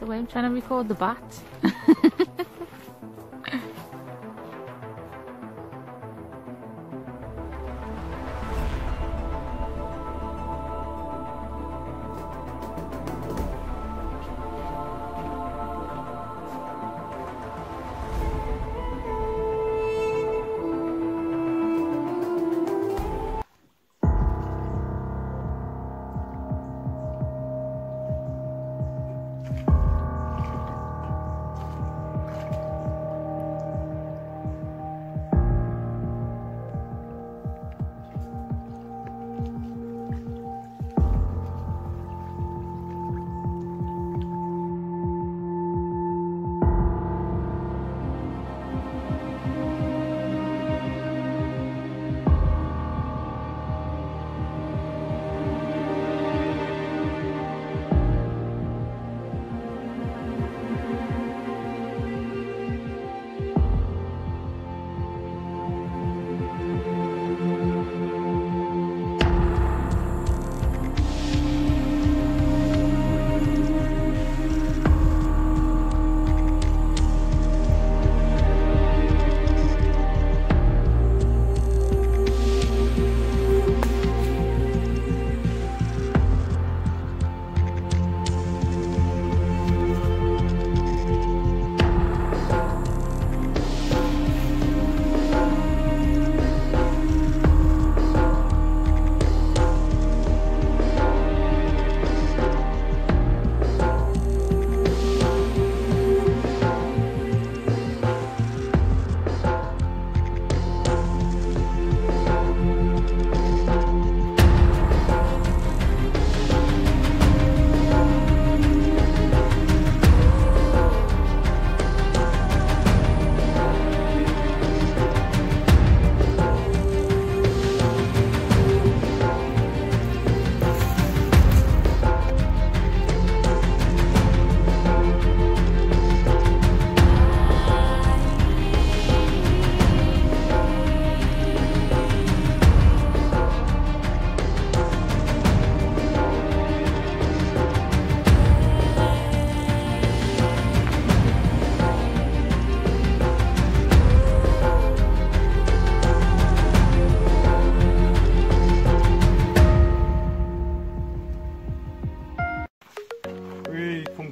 The way I'm trying to record the bat.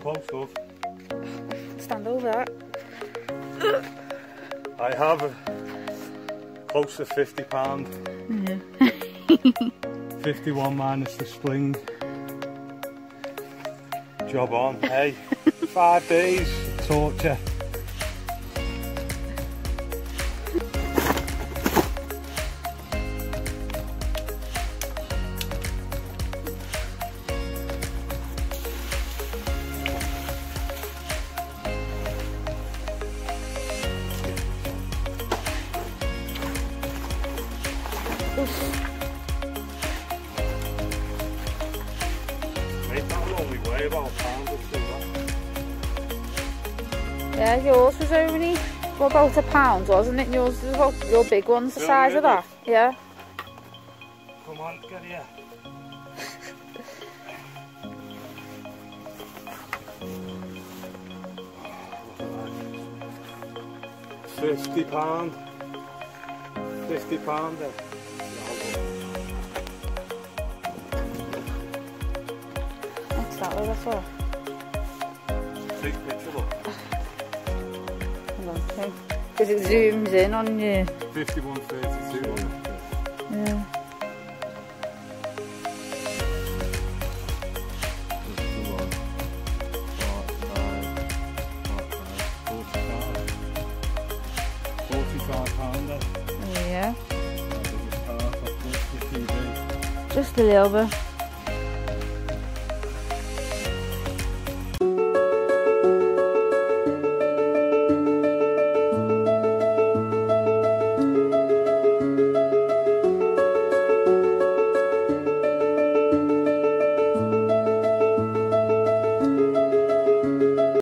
close, love. Stand over. I have a close to 50 pound. Yeah. 51 minus the sling. Job on. Hey, five days torture. Mate, that will only weigh about a pound or two. That. Yeah, yours was only well, about a pound, wasn't it? Yours was about your big one's the size of that. Yeah. Come on, get here. Fifty pound. Fifty pound. then. What's that way? That's all. Big picture look. Because it zooms in on you. Fifty-one thirty-two on it. Yeah. Yeah. That was a car for 50 Just a little bit.